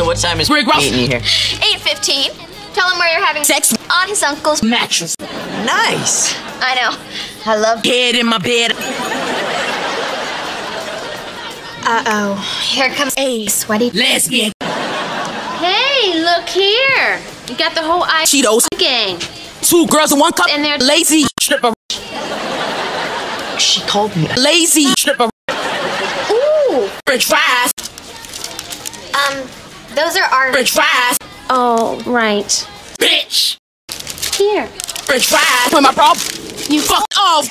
So what time is Rick Ross. meeting you here? 8.15. Tell him where you're having Sex. on his uncle's. Mattress. Nice. I know. I love. Head in my bed. Uh oh. Here comes a sweaty. Lesbian. Hey, look here. You got the whole I Cheetos. gang. Two girls in one cup. And they're- lazy stripper. She called me. Lazy stripper. Ooh. French fries. Um, those are our. French fries. Oh, right. Bitch. Here. French fries. When my problem. You fuck off.